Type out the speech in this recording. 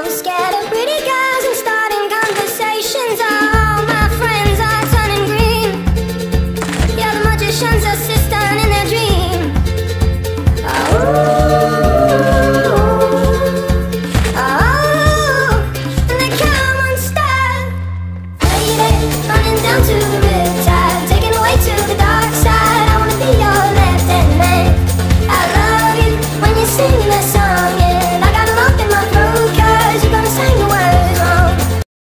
I was scared of pretty girls and starting conversations.